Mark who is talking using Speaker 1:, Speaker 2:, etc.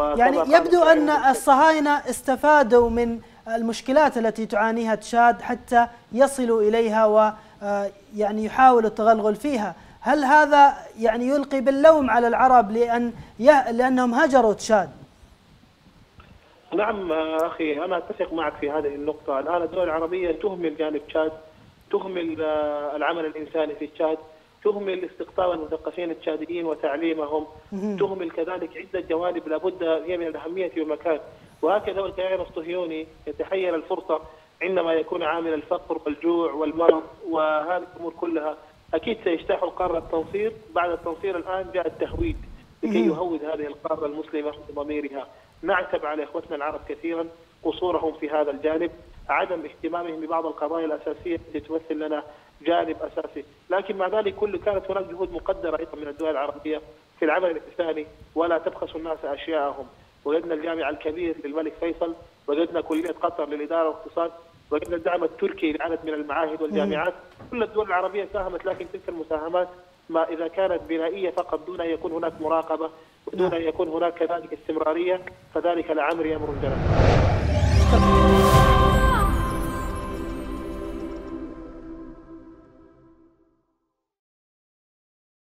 Speaker 1: يعني يبدو أن الصهاينة استفادوا من المشكلات التي تعانيها تشاد حتى يصلوا إليها و يعني يحاولوا التغلغل فيها. هل هذا يعني يلقي باللوم على العرب لأن لأنهم هجروا تشاد؟
Speaker 2: نعم أخي أنا أتفق معك في هذه النقطة. الآن الدول العربية تهمل جانب تشاد تهمل العمل الإنساني في تشاد. تهمل استقطاب المثقفين التشاديين وتعليمهم. تهمل كذلك عدة جوانب لابد هي من الأهمية والمكان. وهكذا الكيان الصهيوني يتحيل الفرصة عندما يكون عامل الفقر والجوع والمرض وهذه الأمور كلها. أكيد سيجتاح القارة التنصير. بعد التنصير الآن جاء التهويد لكي يهود هذه القارة المسلمة بضميرها نعتب على إخوتنا العرب كثيرا قصورهم في هذا الجانب. عدم اهتمامهم ببعض القضايا الأساسية التي تمثل لنا جانب أساسي. لكن مع ذلك كل كانت هناك جهود مقدرة أيضا من الدول العربية في العمل الإنساني ولا تبخس الناس أشياءهم. وجدنا الجامع الكبير للملك فيصل وجدنا كلية قطر للإدارة والاقتصاد وجدنا الدعم التركي لعدد من المعاهد والجامعات. كل الدول العربية ساهمت لكن تلك المساهمات ما إذا كانت بنائية فقط دون أن يكون هناك مراقبة ودون أن يكون هناك كذلك استمرارية فذلك لعمري أمر جلل